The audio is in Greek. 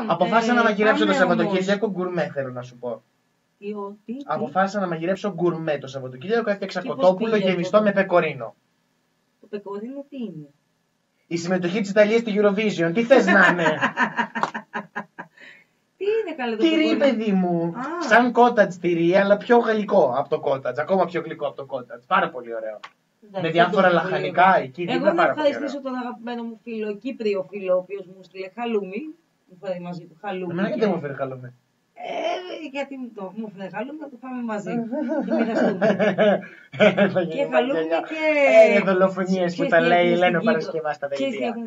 Λοιπόν, Αποφάσισα ε, να μαγειρέψω το πάμε όμως- Σαββατοκύριακο γκουρμέ, θέλω να σου πω. Τι, ο- τι, τι; Αποφάσισα να μαγειρέψω γκουρμέ το Σαββατοκύριακο. Έφτιαξα Και πώς κοτόπουλο πήγες γεμιστό αυτό; με πεκορίνο. Το πεκορίνο τι είναι; Η συμμετοχή της Ιταλίας στη Eurovision. Τι θες να είναι; Τι είναι καλό το Τυρί, πεκορίνο; παιδί μου. Α. Σαν κότατ τυρί, αλλά πιο γλυκό από το κότατ. Ακόμα πιο γλυκό από το κότατ. Πάρα πολύ ωραίο. Εντάξει, Με διάφορα δεν το λαχανικά πολύ εκεί. ωραίο. είναι Εγώ να πάρα πολύ ευχαριστήσω ωραίο. τον αγαπημένο μου φίλο, Κύπριο φίλο, ο οποίος μου στείλε χαλούμι. Μου φέρει μαζί του χαλούμι. Εμένα γιατί και- μου φέρει χαλούμι. Ε, γιατί μου το μου φέρει χαλούμι, να το φάμε μαζί. Και μοιραστούμε. Θα και γίνει χαλούμι μαγιά. και. Ε, δολοφονίες που Ξέρεις τα τι λέει η έχουμε Ελένη στην Κύπρο; Παρασκευά στα Ξέρεις τι δελτία. έχουμε